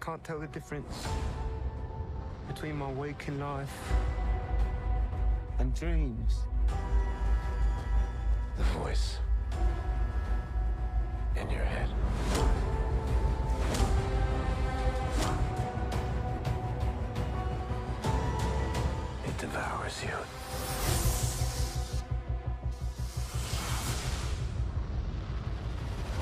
can't tell the difference between my waking life and dreams. The voice in your head. It devours you.